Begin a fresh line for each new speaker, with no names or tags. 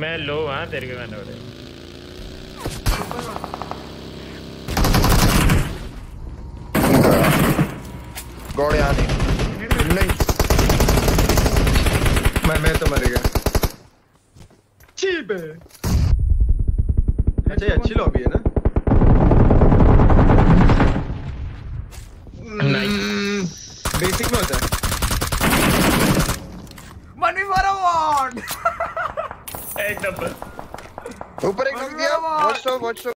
मैं लो हाँ तेरे के मैंने बोले।
गौड़ यहाँ नहीं नहीं। मैं मैं तो मर गया।
चीप है अच्छा ये अच्छी लॉबी है ना? बेसिक में होता है।
Eita, mano.
Uprek knock
me out. Watch out, watch out.